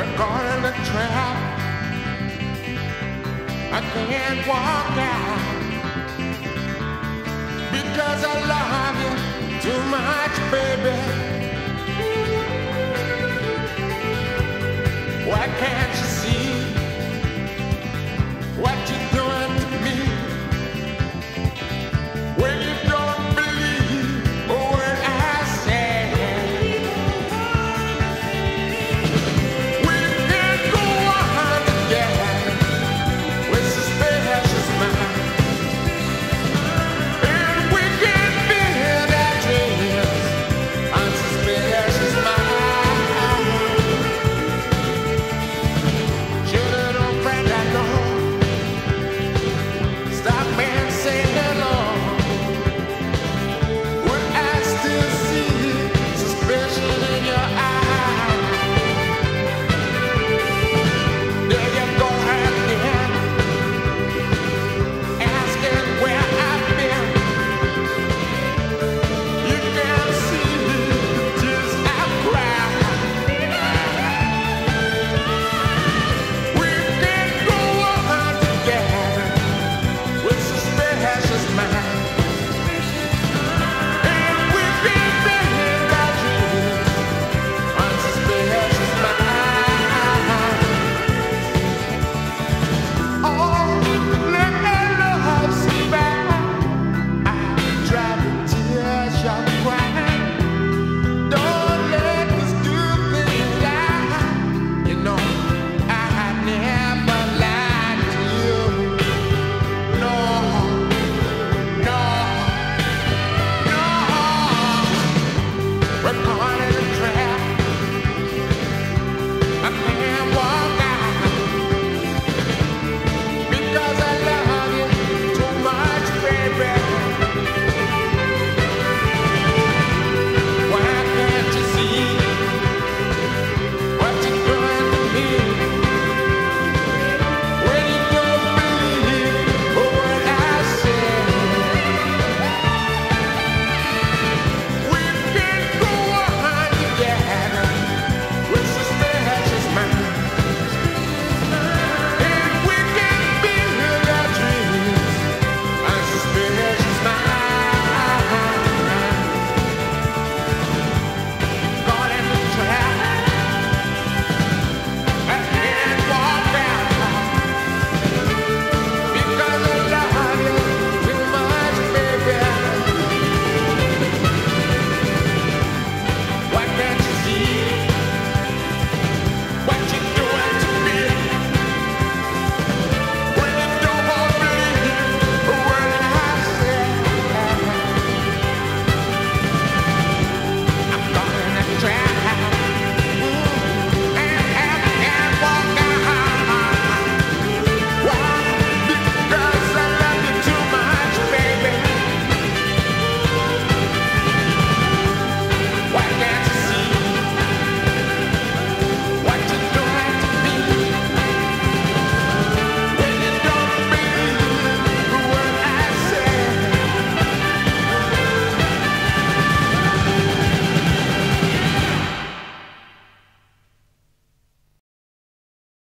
We're caught in a trap. I can't walk out because I love you too much, baby. Why can't you